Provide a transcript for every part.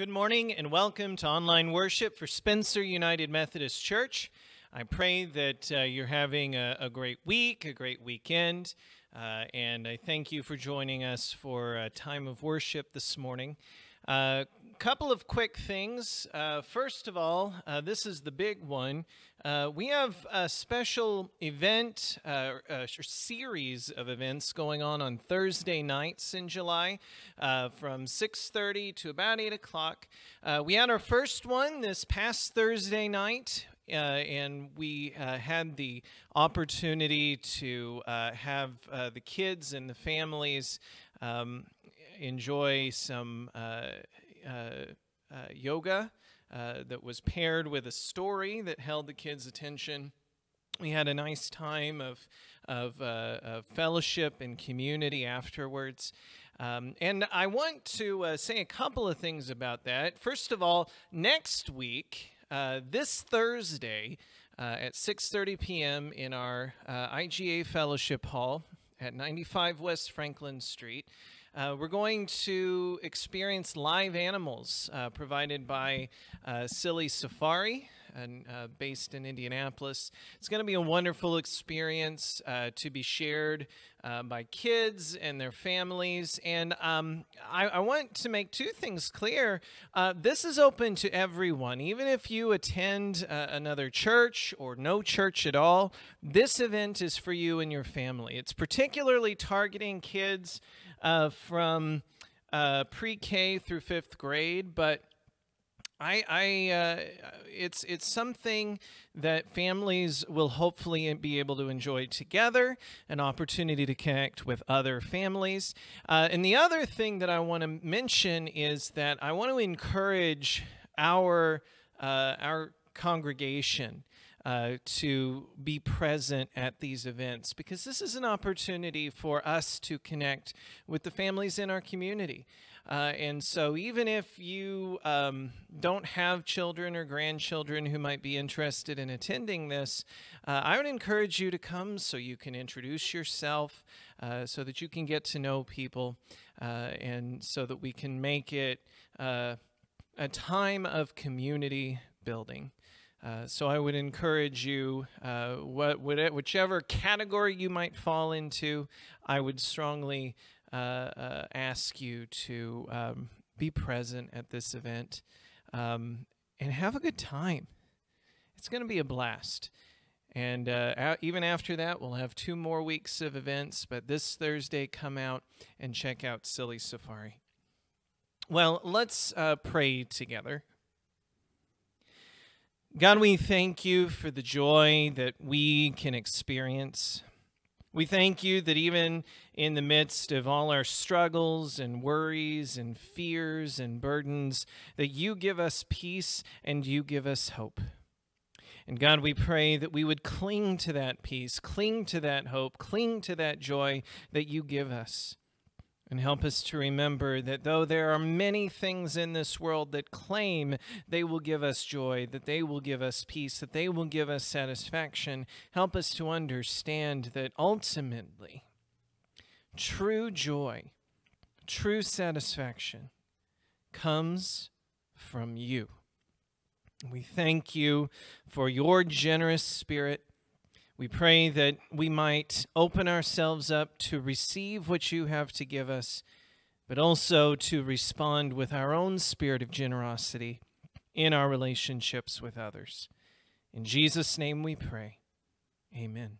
Good morning and welcome to online worship for Spencer United Methodist Church. I pray that uh, you're having a, a, great week, a great weekend, uh, and I thank you for joining us for a time of worship this morning. Uh, couple of quick things. Uh, first of all, uh, this is the big one. Uh, we have a special event, uh, a series of events going on on Thursday nights in July, uh, from 6:30 to about 8 o'clock. we had our first one this past Thursday night. Uh, and we uh, had the opportunity to uh, have the kids and the families um, enjoy some uh, uh, uh, yoga that was paired with a story that held the kids' attention. We had a nice time of, of, of fellowship and community afterwards. Um, and I want to uh, say a couple of things about that. First of all, next week, uh, this Thursday uh, at 6:30 p.m. in our IGA Fellowship Hall at 95 West Franklin Street, uh, we're going to experience live animals uh, provided by uh, Silly Safari, and, uh, based in Indianapolis. It's going to be a wonderful experience uh, to be shared uh, by kids and their families. And um, I, I, want to make two things clear. this is open to everyone, even if you attend another church or no church at all. This event is for you and your family. It's particularly targeting kids uh, from uh, pre-K through fifth grade, but I, I uh, it's it's something that families will hopefully be able to enjoy together, an opportunity to connect with other families. Uh, and the other thing that I want to mention is that I want to encourage our uh, our congregation uh, to be present at these events because this is an opportunity for us to connect with the families in our community. Uh, and so, even if you um, don't have children or grandchildren who might be interested in attending this, uh, I would encourage you to come so you can introduce yourself, uh, so that you can get to know people, uh, and so that we can make it uh, a time of community building. Uh, so I would encourage you, uh, what, whichever category you might fall into, I would strongly uh, uh, ask you to um, be present at this event um, and have a good time. It's going to be a blast. And uh, even after that, we'll have two more weeks of events. But this Thursday, come out and check out Silly Safari. Well, let's pray together. God, we thank you for the joy that we can experience. We thank you that even in the midst of all our struggles and worries and fears and burdens, that you give us peace and you give us hope. And God, we pray that we would cling to that peace, cling to that hope, cling to that joy that you give us. And help us to remember that though there are many things in this world that claim they will give us joy, that they will give us peace, that they will give us satisfaction, help us to understand that ultimately true joy, true satisfaction comes from you. We thank you for your generous spirit we pray that we might open ourselves up to receive what you have to give us, but also to respond with our own spirit of generosity in our relationships with others. In Jesus' name we pray. Amen.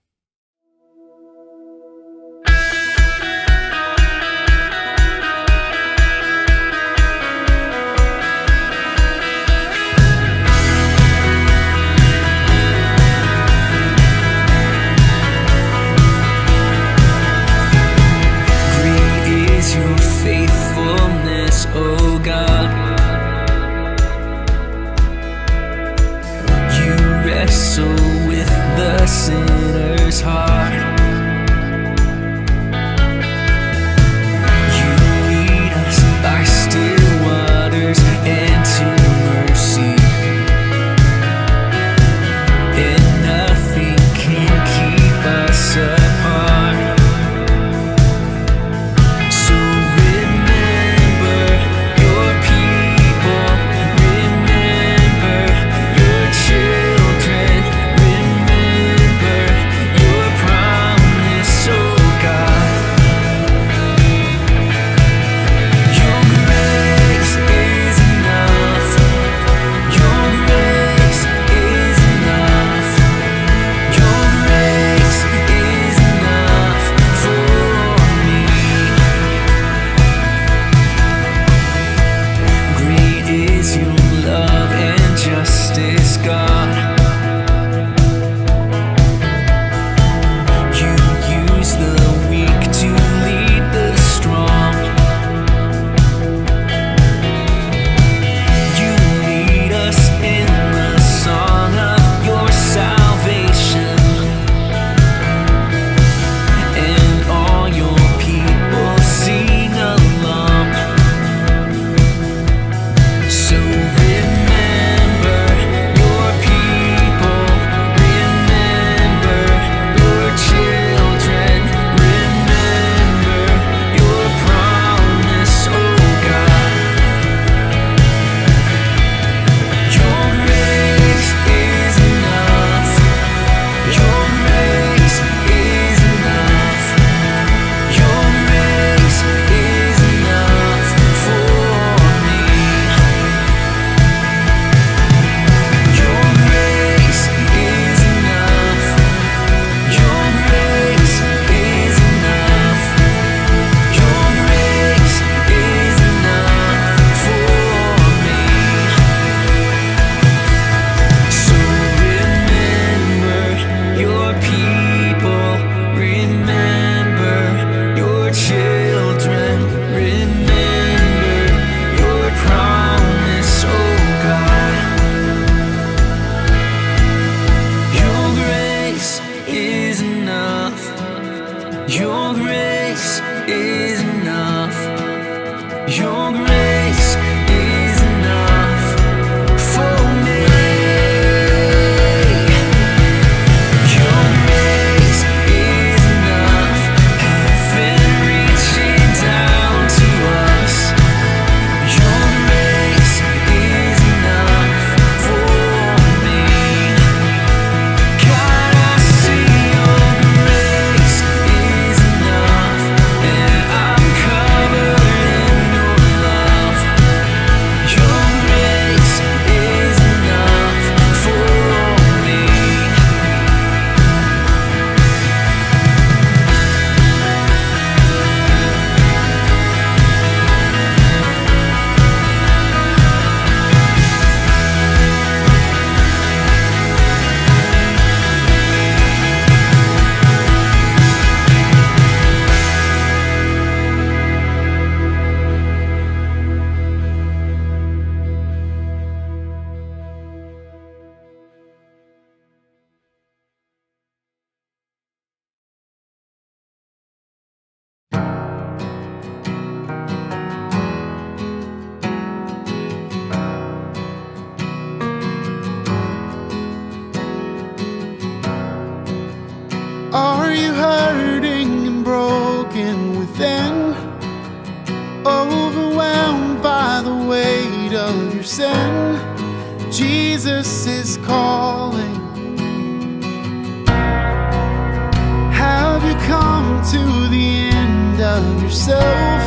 yourself?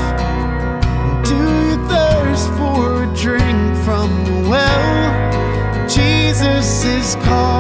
Do you thirst for a drink from the well? Jesus is calling.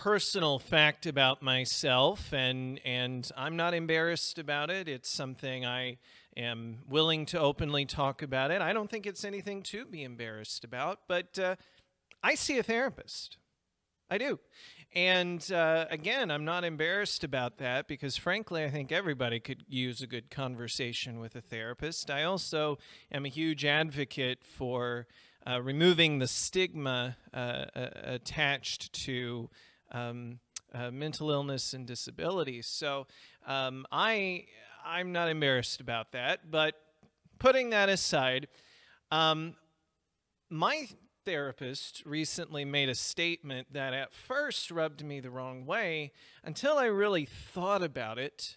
Personal fact about myself, and and I'm not embarrassed about it. It's something I am willing to openly talk about it. I don't think it's anything to be embarrassed about, but uh, I see a therapist. I do. And uh, again, I'm not embarrassed about that because, frankly, I think everybody could use a good conversation with a therapist. I also am a huge advocate for uh, removing the stigma uh, attached to um, uh, mental illness and disabilities. So um, I I'm not embarrassed about that. But putting that aside, um, my therapist recently made a statement that at first rubbed me the wrong way until I really thought about it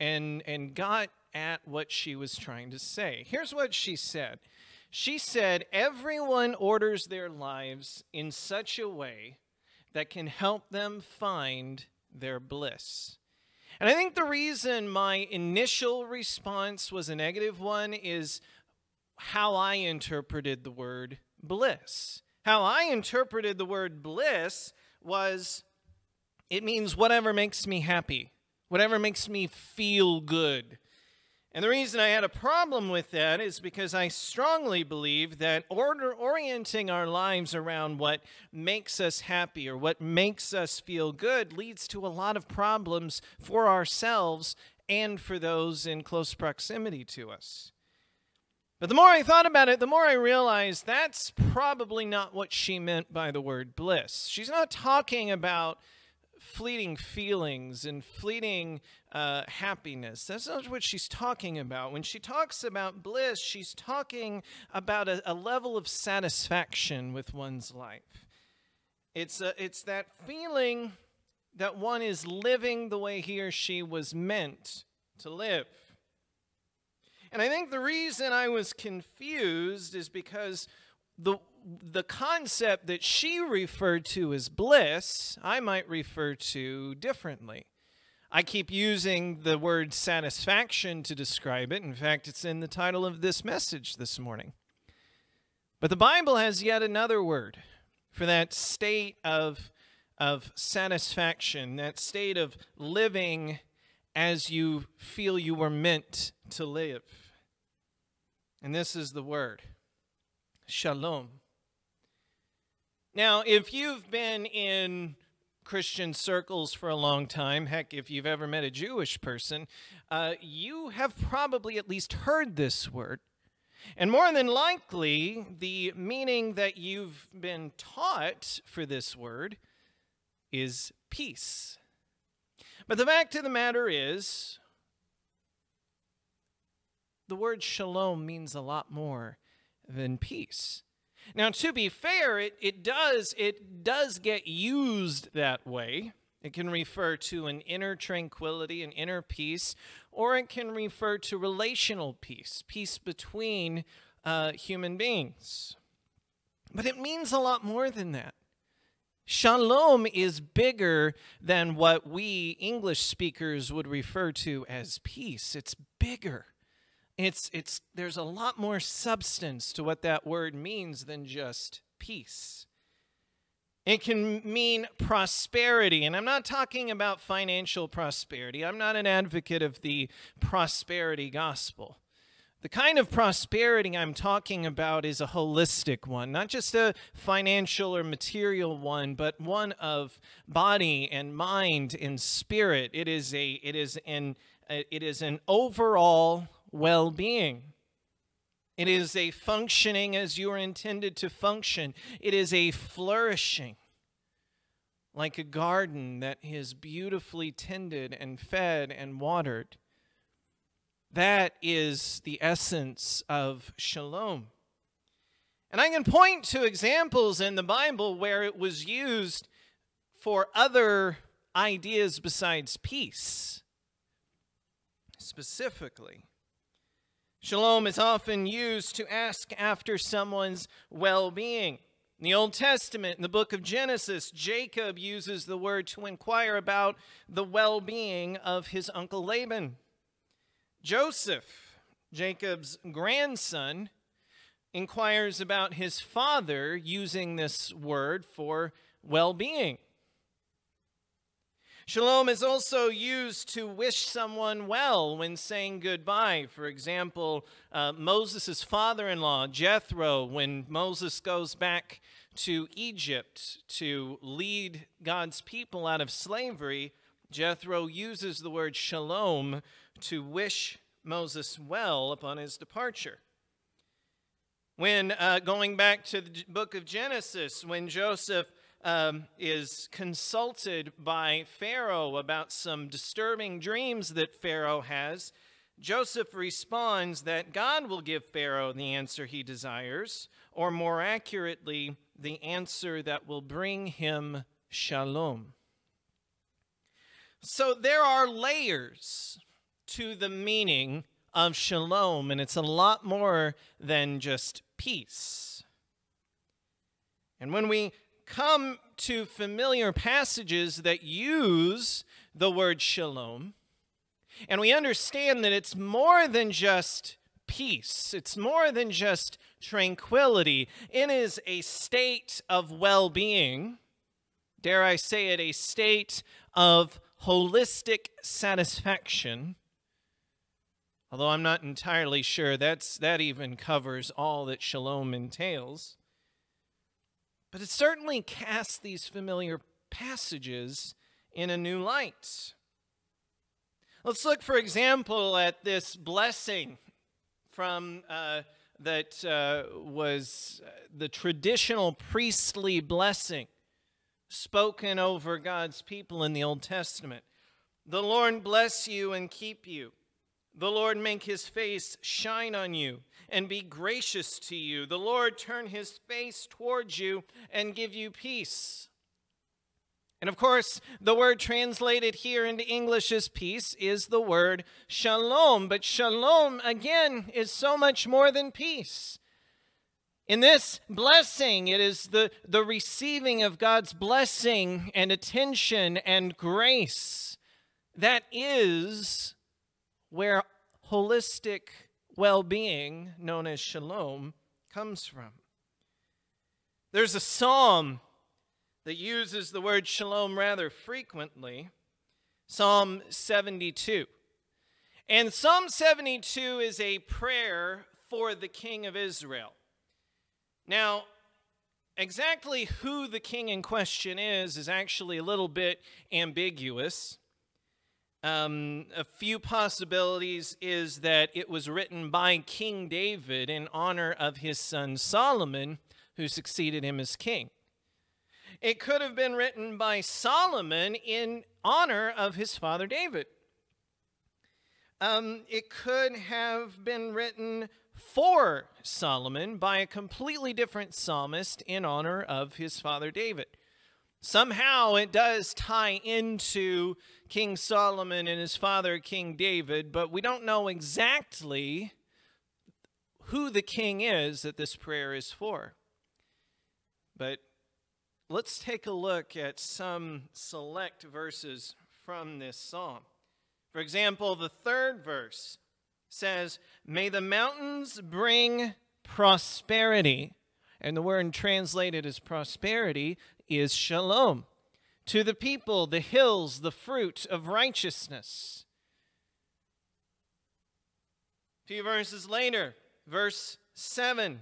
and and got at what she was trying to say. Here's what she said. She said, Everyone orders their lives in such a way that can help them find their bliss. And I think the reason my initial response was a negative one is how I interpreted the word bliss. How I interpreted the word bliss was it means whatever makes me happy, whatever makes me feel good, and the reason I had a problem with that is because I strongly believe that order orienting our lives around what makes us happy or what makes us feel good leads to a lot of problems for ourselves and for those in close proximity to us. But the more I thought about it, the more I realized that's probably not what she meant by the word bliss. She's not talking about fleeting feelings and fleeting uh, happiness. That's not what she's talking about. When she talks about bliss, she's talking about a, a level of satisfaction with one's life. It's, a, it's that feeling that one is living the way he or she was meant to live. And I think the reason I was confused is because the the concept that she referred to as bliss, I might refer to differently. I keep using the word satisfaction to describe it. In fact, it's in the title of this message this morning. But the Bible has yet another word for that state of, of satisfaction, that state of living as you feel you were meant to live. And this is the word shalom. Now, if you've been in Christian circles for a long time, heck, if you've ever met a Jewish person, uh, you have probably at least heard this word. And more than likely, the meaning that you've been taught for this word is peace. But the fact of the matter is, the word shalom means a lot more than peace. Now, to be fair, it, it does it does get used that way. It can refer to an inner tranquility, an inner peace, or it can refer to relational peace, peace between uh, human beings. But it means a lot more than that. Shalom is bigger than what we English speakers would refer to as peace. It's bigger it's it's there's a lot more substance to what that word means than just peace. It can mean prosperity, and I'm not talking about financial prosperity. I'm not an advocate of the prosperity gospel. The kind of prosperity I'm talking about is a holistic one, not just a financial or material one, but one of body and mind and spirit. It is a it is an it is an overall well being. It is a functioning as you are intended to function. It is a flourishing, like a garden that is beautifully tended and fed and watered. That is the essence of shalom. And I can point to examples in the Bible where it was used for other ideas besides peace. Specifically, Shalom is often used to ask after someone's well being. In the Old Testament, in the book of Genesis, Jacob uses the word to inquire about the well being of his uncle Laban. Joseph, Jacob's grandson, inquires about his father using this word for well being. Shalom is also used to wish someone well when saying goodbye. For example, uh, Moses' father in law, Jethro, when Moses goes back to Egypt to lead God's people out of slavery, Jethro uses the word shalom to wish Moses well upon his departure. When uh, going back to the book of Genesis, when Joseph um, is consulted by Pharaoh about some disturbing dreams that Pharaoh has, Joseph responds that God will give Pharaoh the answer he desires, or more accurately, the answer that will bring him shalom. So there are layers to the meaning of shalom, and it's a lot more than just peace. And when we come to familiar passages that use the word shalom, and we understand that it's more than just peace, it's more than just tranquility. It is a state of well being, dare I say it, a state of holistic satisfaction. Although I'm not entirely sure that's, that even covers all that shalom entails. But it certainly casts these familiar passages in a new light. Let's look, for example, at this blessing from uh, that uh, was the traditional priestly blessing spoken over God's people in the Old Testament. The Lord bless you and keep you. The Lord make his face shine on you and be gracious to you. The Lord turn his face towards you and give you peace. And of course, the word translated here into English as peace is the word shalom. But shalom, again, is so much more than peace. In this blessing, it is the, the receiving of God's blessing and attention and grace. That is where holistic well being, known as shalom, comes from. There's a psalm that uses the word shalom rather frequently Psalm 72. And Psalm 72 is a prayer for the king of Israel. Now, exactly who the king in question is is actually a little bit ambiguous. Um, a few possibilities is that it was written by King David in honor of his son Solomon, who succeeded him as king. It could have been written by Solomon in honor of his father David. Um, it could have been written for Solomon by a completely different psalmist in honor of his father David. Somehow it does tie into King Solomon and his father, King David, but we don't know exactly who the king is that this prayer is for. But let's take a look at some select verses from this psalm. For example, the third verse says, May the mountains bring prosperity. And the word translated as prosperity is shalom. To the people, the hills, the fruit of righteousness. Few verses later, verse 7.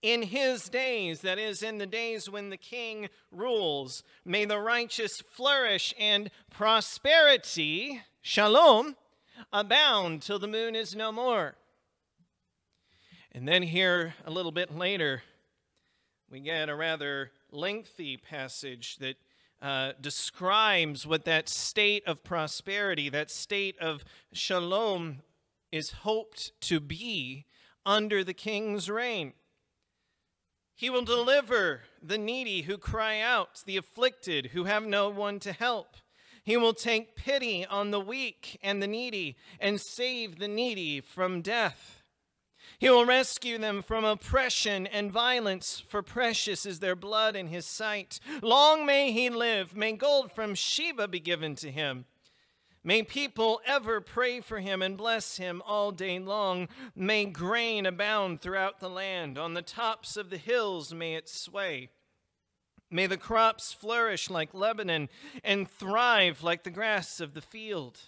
In his days, that is, in the days when the king rules, may the righteous flourish and prosperity, shalom, abound till the moon is no more. And then here, a little bit later, we get a rather lengthy passage that uh, describes what that state of prosperity, that state of shalom, is hoped to be under the king's reign. He will deliver the needy who cry out, the afflicted who have no one to help. He will take pity on the weak and the needy and save the needy from death. He will rescue them from oppression and violence, for precious is their blood in his sight. Long may he live. May gold from Sheba be given to him. May people ever pray for him and bless him all day long. May grain abound throughout the land. On the tops of the hills may it sway. May the crops flourish like Lebanon and thrive like the grass of the field.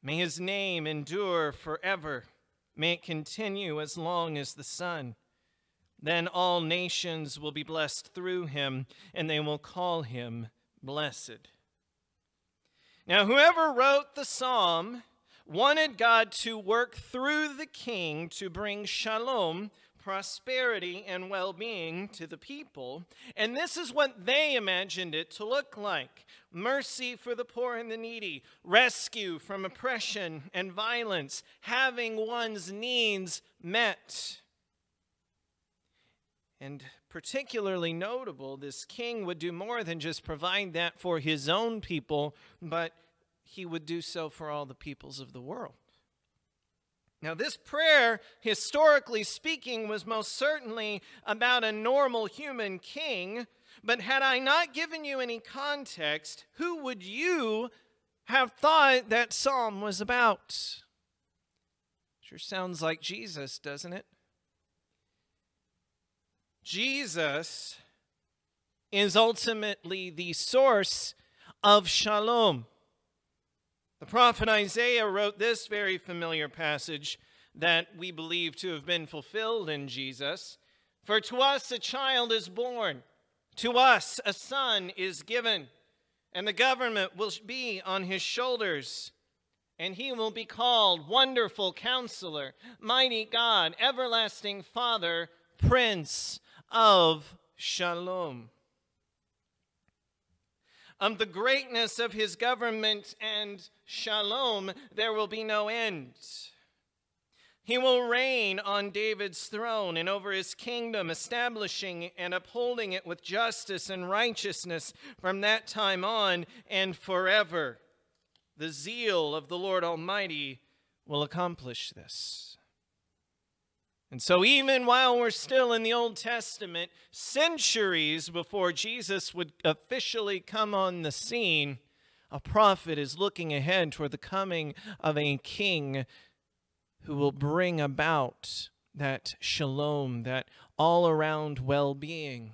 May his name endure forever. May continue as long as the sun. Then all nations will be blessed through him, and they will call him blessed. Now, whoever wrote the psalm wanted God to work through the king to bring shalom, prosperity, and well being to the people. And this is what they imagined it to look like mercy for the poor and the needy, rescue from oppression and violence, having one's needs met. And particularly notable, this king would do more than just provide that for his own people, but he would do so for all the peoples of the world. Now, this prayer, historically speaking, was most certainly about a normal human king, but had I not given you any context, who would you have thought that psalm was about? Sure sounds like Jesus, doesn't it? Jesus is ultimately the source of shalom. The prophet Isaiah wrote this very familiar passage that we believe to have been fulfilled in Jesus. For to us a child is born, to us a son is given, and the government will be on his shoulders. And he will be called Wonderful Counselor, Mighty God, Everlasting Father, Prince of Shalom. Of the greatness of his government and shalom, there will be no end. He will reign on David's throne and over his kingdom, establishing and upholding it with justice and righteousness from that time on and forever. The zeal of the Lord Almighty will accomplish this. And so, even while we're still in the Old Testament, centuries before Jesus would officially come on the scene, a prophet is looking ahead toward the coming of a king who will bring about that shalom, that all around well being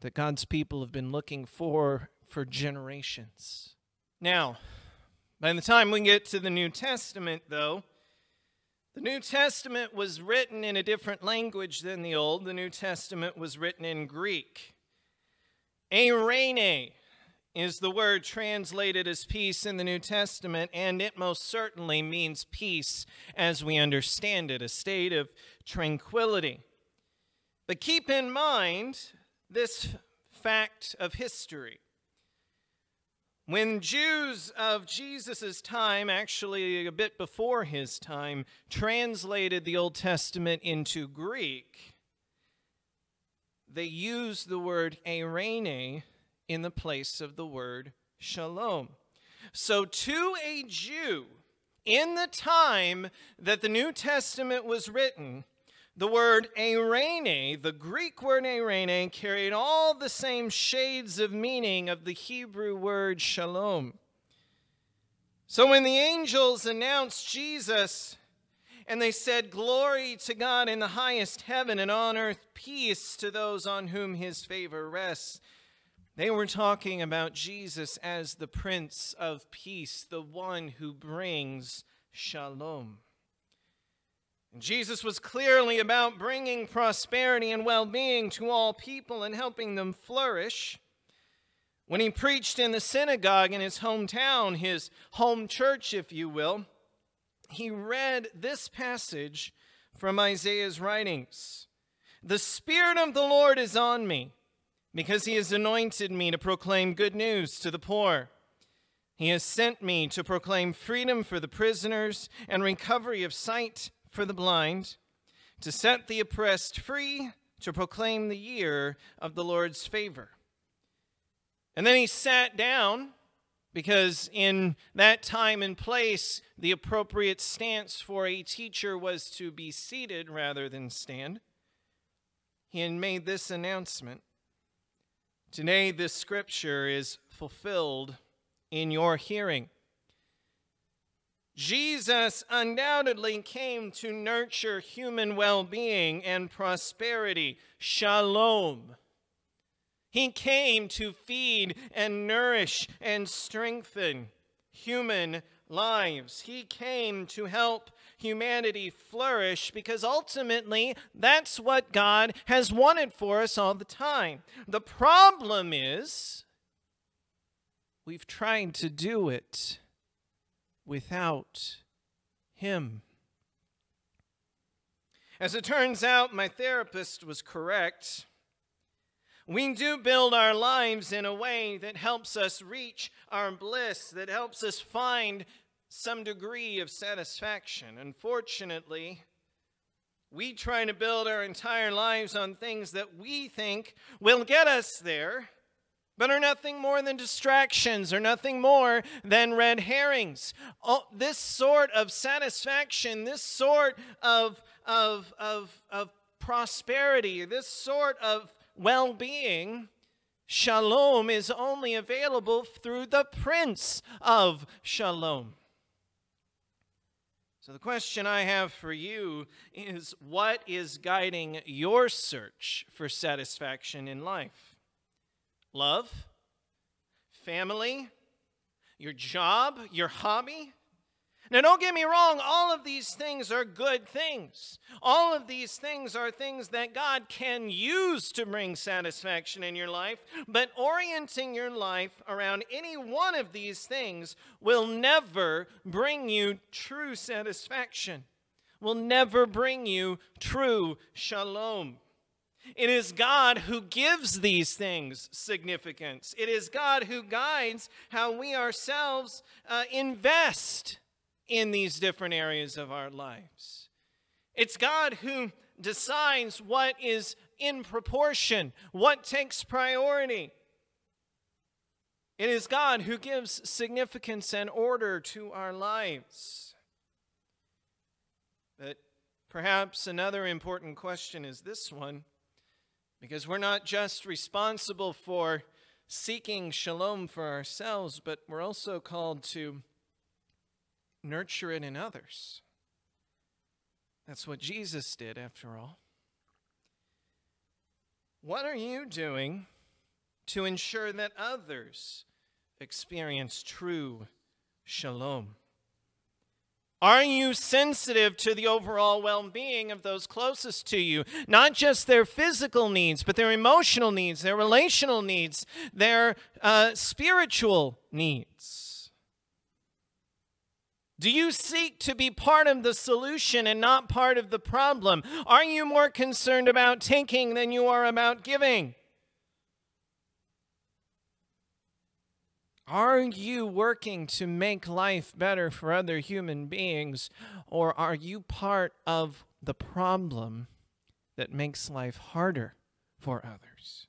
that God's people have been looking for for generations. Now, by the time we get to the New Testament, though, the New Testament was written in a different language than the Old. The New Testament was written in Greek. Eirene is the word translated as peace in the New Testament, and it most certainly means peace as we understand it, a state of tranquility. But keep in mind this fact of history. When Jews of Jesus' time, actually a bit before his time, translated the Old Testament into Greek, they used the word eirene in the place of the word shalom. So, to a Jew, in the time that the New Testament was written, the word eirene, the Greek word eirene, carried all the same shades of meaning of the Hebrew word shalom. So when the angels announced Jesus and they said, Glory to God in the highest heaven and on earth peace to those on whom his favor rests, they were talking about Jesus as the Prince of Peace, the one who brings shalom. Jesus was clearly about bringing prosperity and well being to all people and helping them flourish. When he preached in the synagogue in his hometown, his home church, if you will, he read this passage from Isaiah's writings The Spirit of the Lord is on me, because he has anointed me to proclaim good news to the poor. He has sent me to proclaim freedom for the prisoners and recovery of sight for the blind, to set the oppressed free, to proclaim the year of the Lord's favor. And then he sat down because in that time and place, the appropriate stance for a teacher was to be seated rather than stand. He had made this announcement Today, this scripture is fulfilled in your hearing. Jesus undoubtedly came to nurture human well being and prosperity, shalom. He came to feed and nourish and strengthen human lives. He came to help humanity flourish because ultimately that's what God has wanted for us all the time. The problem is we've tried to do it without Him. As it turns out, my therapist was correct. We do build our lives in a way that helps us reach our bliss, that helps us find some degree of satisfaction. Unfortunately, we try to build our entire lives on things that we think will get us there, but are nothing more than distractions or nothing more than red herrings. Oh, this sort of satisfaction, this sort of, of, of, of prosperity, this sort of well being, shalom is only available through the Prince of Shalom. So, the question I have for you is what is guiding your search for satisfaction in life? Love? Family? Your job? Your hobby? Now, don't get me wrong, all of these things are good things. All of these things are things that God can use to bring satisfaction in your life, but orienting your life around any one of these things will never bring you true satisfaction, will never bring you true shalom. It is God who gives these things significance. It is God who guides how we ourselves uh, invest in these different areas of our lives. It's God who decides what is in proportion, what takes priority. It is God who gives significance and order to our lives. But perhaps another important question is this one because we're not just responsible for seeking shalom for ourselves, but we're also called to nurture it in others. That's what Jesus did, after all. What are you doing to ensure that others experience true shalom? Are you sensitive to the overall well being of those closest to you? Not just their physical needs, but their emotional needs, their relational needs, their uh, spiritual needs. Do you seek to be part of the solution and not part of the problem? Are you more concerned about taking than you are about giving? Are you working to make life better for other human beings, or are you part of the problem that makes life harder for others?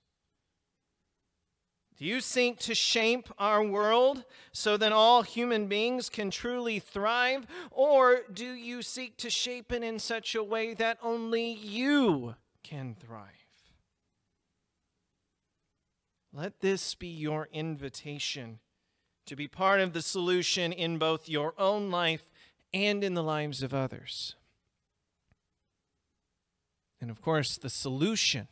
Do you seek to shape our world so that all human beings can truly thrive? Or do you seek to shape it in such a way that only you can thrive? Let this be your invitation to be part of the solution in both your own life and in the lives of others. And of course, the solution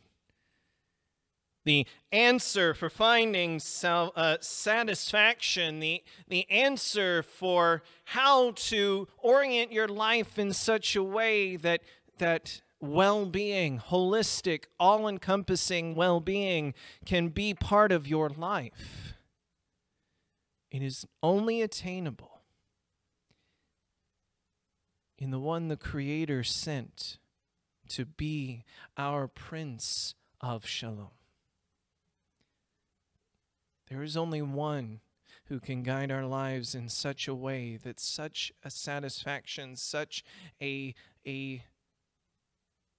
the answer for finding uh, satisfaction, the, the answer for how to orient your life in such a way that, that well being, holistic, all encompassing well being, can be part of your life. It is only attainable in the one the Creator sent to be our Prince of Shalom. There is only one who can guide our lives in such a way that such a satisfaction, such a, a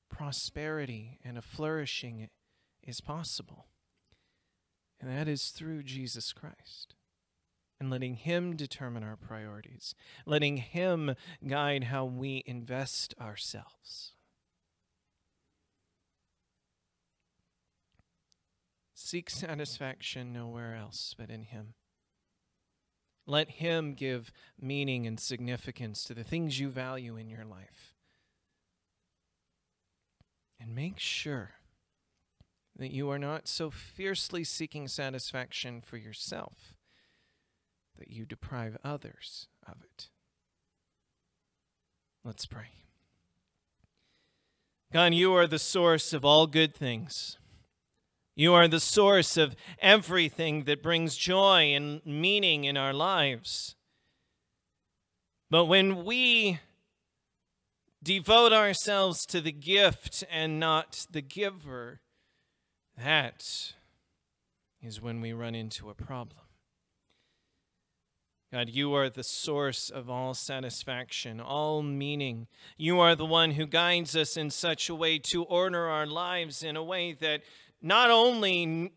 prosperity and a flourishing is possible. And that is through Jesus Christ. And letting Him determine our priorities, letting Him guide how we invest ourselves. Seek satisfaction nowhere else but in Him. Let Him give meaning and significance to the things you value in your life. And make sure that you are not so fiercely seeking satisfaction for yourself that you deprive others of it. Let's pray. God, you are the source of all good things. You are the source of everything that brings joy and meaning in our lives. But when we devote ourselves to the gift and not the giver, that is when we run into a problem. God, you are the source of all satisfaction, all meaning. You are the one who guides us in such a way to order our lives in a way that not only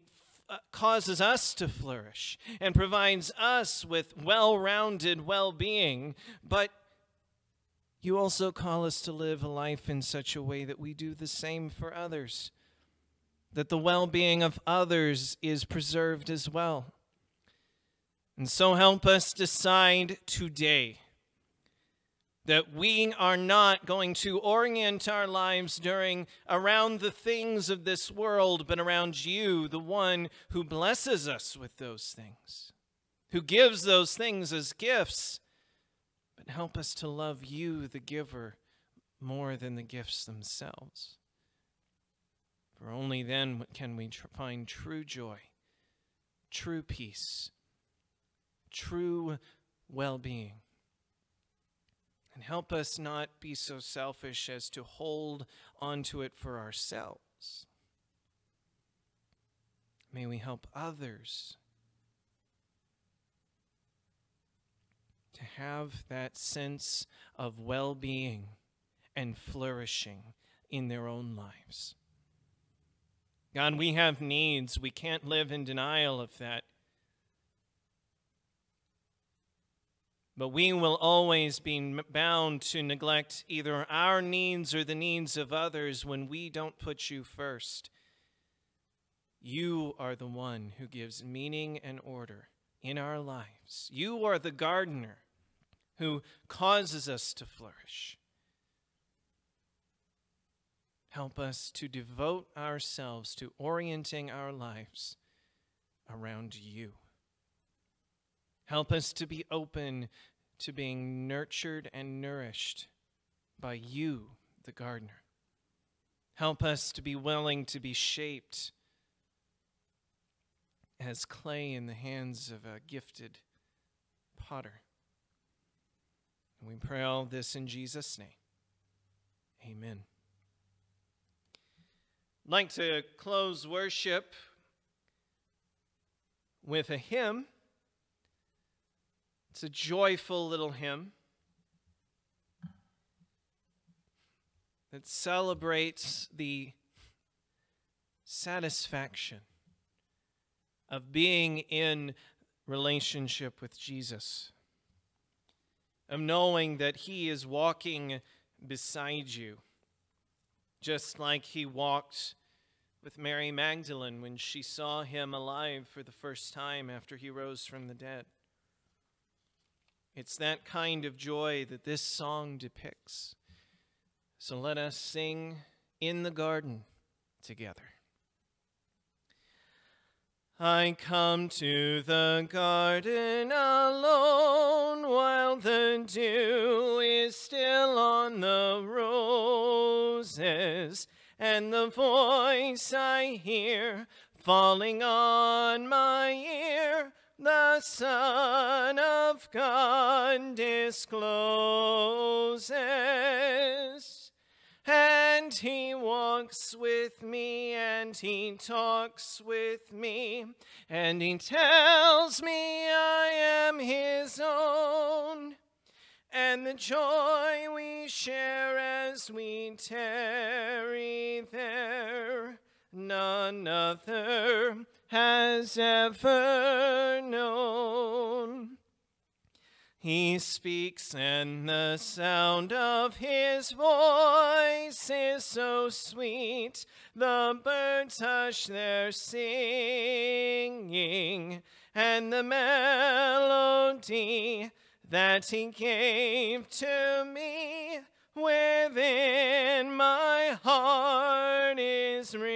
uh, causes us to flourish and provides us with well rounded well being, but you also call us to live a life in such a way that we do the same for others, that the well being of others is preserved as well. And so help us decide today that we are not going to orient our lives during around the things of this world but around you the one who blesses us with those things who gives those things as gifts. But help us to love you the giver more than the gifts themselves. For only then can we tr- find true joy true peace true well being. And help us not be so selfish as to hold onto it for ourselves. May we help others to have that sense of well being and flourishing in their own lives. God, we have needs. We can't live in denial of that. But we will always be bound to neglect either our needs or the needs of others when we don't put you first. You are the one who gives meaning and order in our lives. You are the gardener who causes us to flourish. Help us to devote ourselves to orienting our lives around you. Help us to be open to being nurtured and nourished by you, the gardener. Help us to be willing to be shaped as clay in the hands of a gifted potter. And we pray all this in Jesus' name. Amen. I'd like to close worship with a hymn. It's a joyful little hymn that celebrates the satisfaction of being in relationship with Jesus, of knowing that He is walking beside you, just like He walked with Mary Magdalene when she saw Him alive for the first time after He rose from the dead. It's that kind of joy that this song depicts. So let us sing in the garden together. I come to the garden alone while the dew is still on the roses, and the voice I hear falling on my ear the Son of God discloses. And he walks with me and he talks with me and he tells me I am his own. And the joy we share as we tarry there, none other has ever known. He speaks, and the sound of his voice is so sweet. The birds hush their singing, and the melody that he gave to me within my heart is ringing.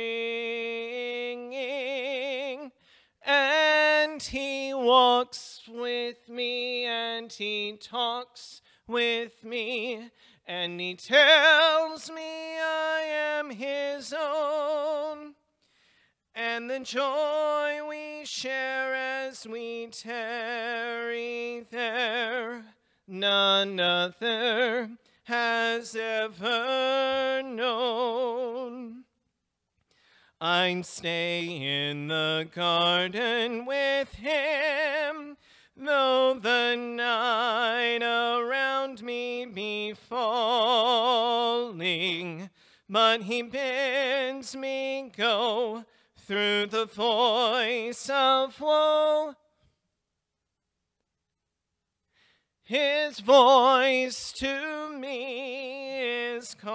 And he walks with me, and he talks with me, and he tells me I am his own. And the joy we share as we tarry there, none other has ever known. I'd stay in the garden with him, though the night around me be falling. But he bids me go through the voice of woe. His voice to me is calling,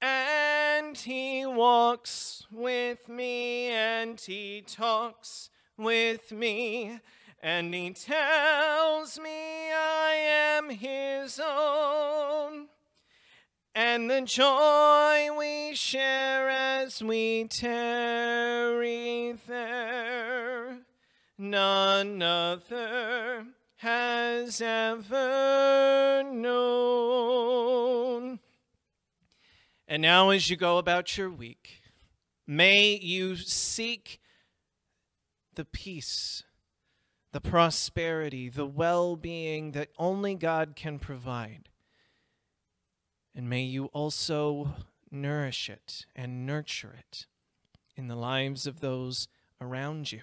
and he walks with me, and he talks with me, and he tells me I am his own. And the joy we share as we tarry there none other has ever known. And now, as you go about your week, may you seek the peace, the prosperity, the well being that only God can provide. And may you also nourish it and nurture it in the lives of those around you.